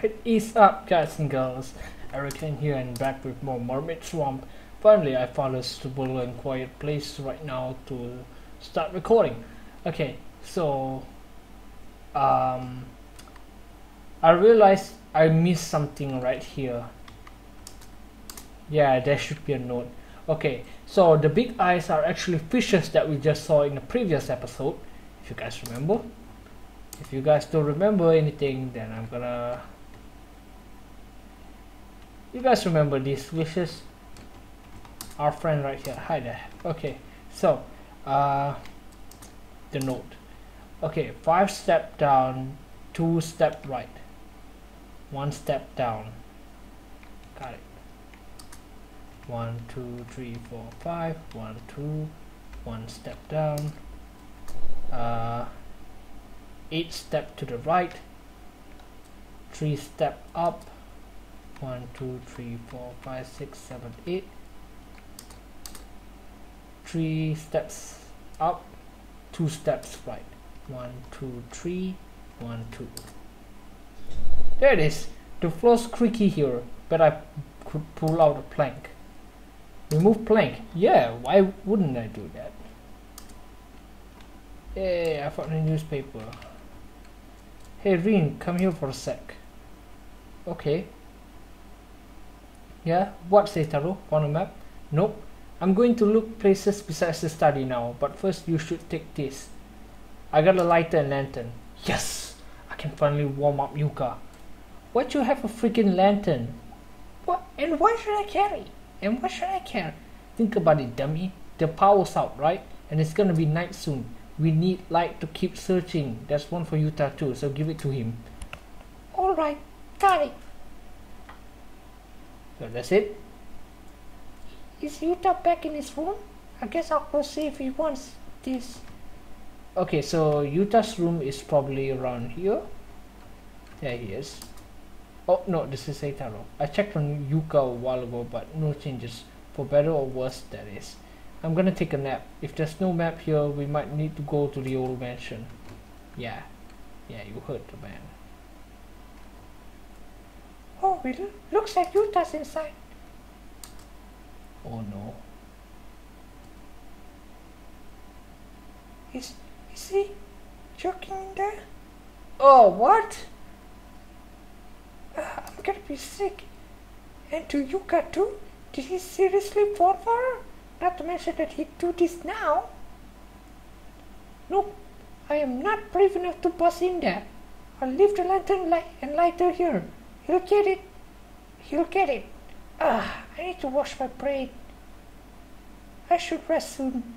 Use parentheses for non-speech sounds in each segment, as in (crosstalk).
What is up guys and girls? Erricane here and back with more Mermaid Swamp. Finally I found a suitable and quiet place right now to start recording. Okay, so um I realized I missed something right here. Yeah, there should be a note. Okay, so the big eyes are actually fishes that we just saw in the previous episode, if you guys remember. If you guys don't remember anything, then I'm gonna you guys remember this these wishes? Our friend right here. Hi there. Okay so uh the note. Okay five step down two step right. One step down. Got it. One two three four five. One two. One step down. Uh eight step to the right. Three step up one two three four five six seven eight. Three steps up two steps right. One two three one two. There it is. The floor's creaky here but I could pull out a plank. Remove plank? Yeah why wouldn't I do that? Hey, I found a newspaper. Hey Rin come here for a sec. Okay yeah, what Seitaro? Want a map? Nope. I'm going to look places besides the study now, but first you should take this. I got a lighter and lantern. Yes! I can finally warm up Yuka. Why'd you have a freaking lantern? What? And why should I carry? And why should I care? Think about it, dummy. The power's out, right? And it's gonna be night soon. We need light to keep searching. That's one for Yuuta too, so give it to him. Alright, got it. So that's it. Is Yuuta back in his room? I guess I'll go see if he wants this. Okay, so Yuuta's room is probably around here. There he is. Oh no, this is Seitaro. I checked on Yuka a while ago, but no changes. For better or worse, that is. I'm gonna take a nap. If there's no map here, we might need to go to the old mansion. Yeah. Yeah, you heard the man. Looks like Yuuta's inside. Oh no. Is, is he joking in there? Oh, what? Uh, I'm gonna be sick. And to Yuka too? Did he seriously fall for her? Not to mention that he'd do this now. Nope, I am not brave enough to bust in there. I'll leave the lantern light and lighter here. He'll get it. He'll get it. Ah, I need to wash my brain. I should rest soon.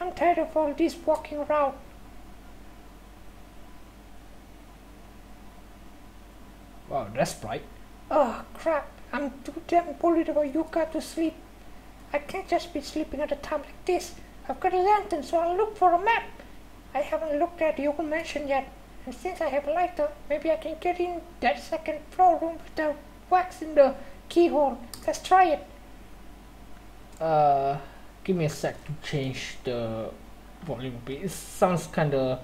I'm tired of all this walking around. Wow, that's bright. Oh, crap. I'm too damn worried about Yuka to sleep. I can't just be sleeping at a time like this. I've got a lantern, so I'll look for a map. I haven't looked at the old mansion yet. And since I have a lighter, maybe I can get in that second floor room with the wax in the keyhole. Let's try it. Uh, give me a sec to change the volume a bit. It sounds kinda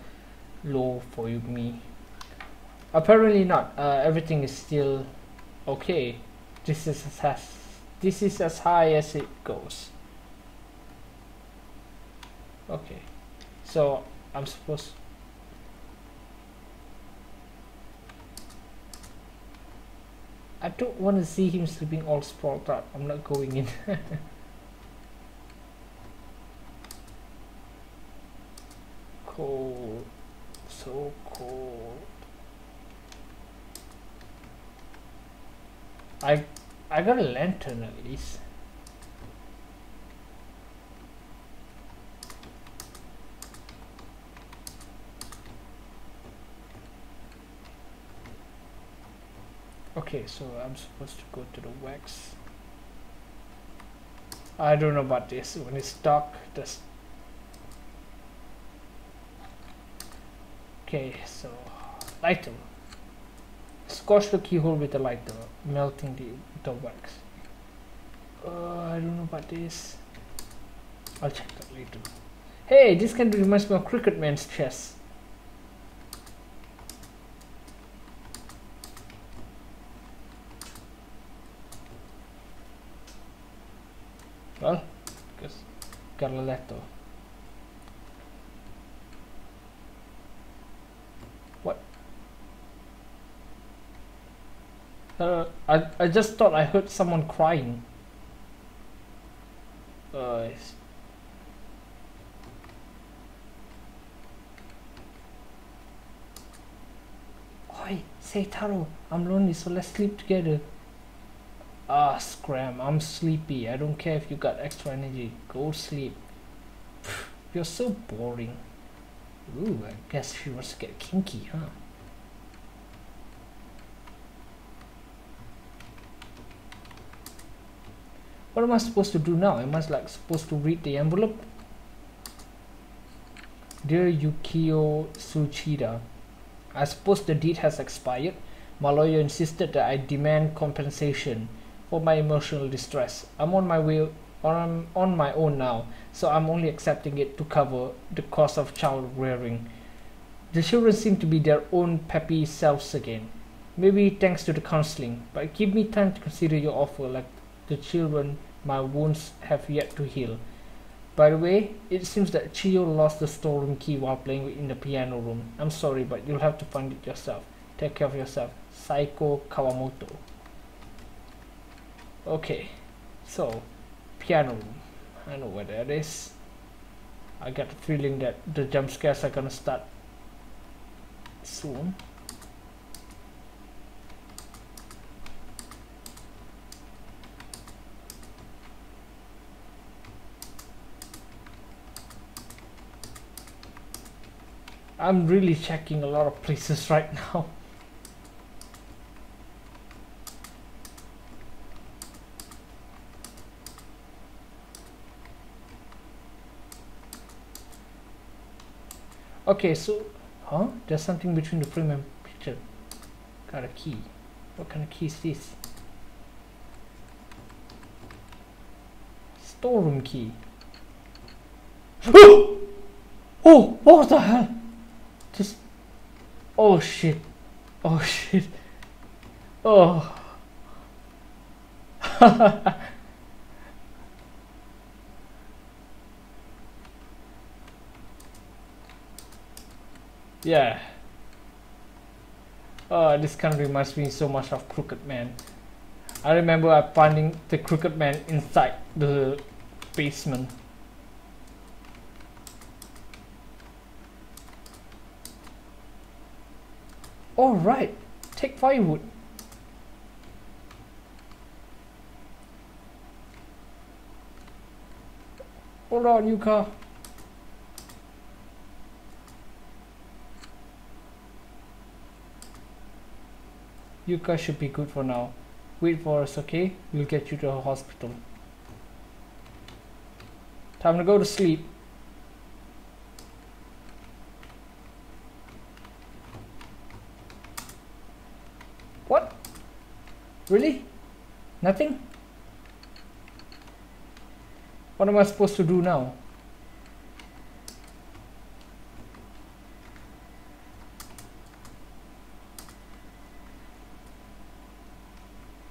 low for you, me. Apparently not. Uh, everything is still okay. This is as this is as high as it goes. Okay, so I'm supposed I don't want to see him sleeping all sprawled out. I'm not going in. (laughs) cold. So cold. I I got a lantern at least. Okay, so I'm supposed to go to the wax. I don't know about this. When it's dark, just okay. So lighter. Scorch the keyhole with the lighter, melting the the wax. Uh, I don't know about this. I'll check that later. Hey, this kind of reminds me of Crooked Man's chest. Letter. What? Uh, I, I just thought I heard someone crying. Uh, Oi, Seitaro, I'm lonely, so let's sleep together. Ah, Scram, I'm sleepy. I don't care if you got extra energy. Go sleep. (sighs) You're so boring. Ooh, I guess she wants to get kinky, huh? What am I supposed to do now? Am I like supposed to read the envelope? Dear Yukio Tsuchida, I suppose the deed has expired. My lawyer insisted that I demand compensation for my emotional distress. I'm on my way I'm on my own now, so I'm only accepting it to cover the cost of child rearing. The children seem to be their own peppy selves again. Maybe thanks to the counseling, but give me time to consider your offer like the children my wounds have yet to heal. By the way, it seems that Chiyo lost the storeroom key while playing in the piano room. I'm sorry, but you'll have to find it yourself. Take care of yourself. Saiko Kawamoto. Okay, so piano. I know where that is. I get the feeling that the jump scares are gonna start soon. I'm really checking a lot of places (laughs) right now. Okay, so, huh? There's something between the frame and picture. Got a key. What kind of key is this? Storeroom key. oh! oh what the hell? Just... Oh shit. Oh (laughs) shit. Oh. (laughs) Yeah. Oh, this kind of reminds me so much of Crooked Man. I remember I finding the Crooked Man inside the basement. All right, take firewood. Hold on, Yuka. Yuka should be good for now. Wait for us, okay? We'll get you to a hospital. Time to go to sleep. What? Really? Nothing? What am I supposed to do now?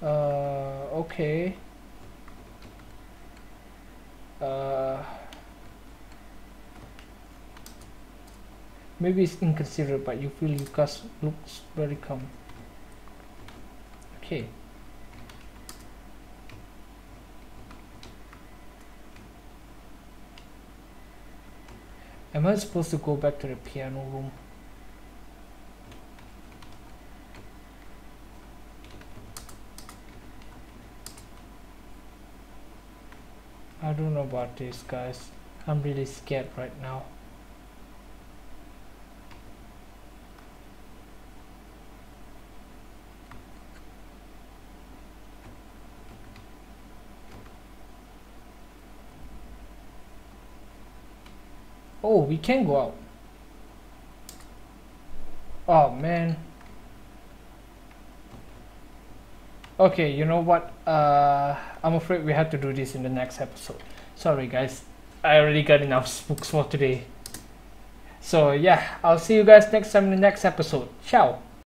Okay. Uh, maybe it's inconsiderate but you feel Lucas looks very calm. Okay. Am I supposed to go back to the piano room don't know about this guys I'm really scared right now Oh, we can go out. Oh man. Okay, you know what? Uh, I'm afraid we have to do this in the next episode. Sorry, guys. I already got enough (laughs) spooks for today. So, yeah, I'll see you guys next time in the next episode. Ciao.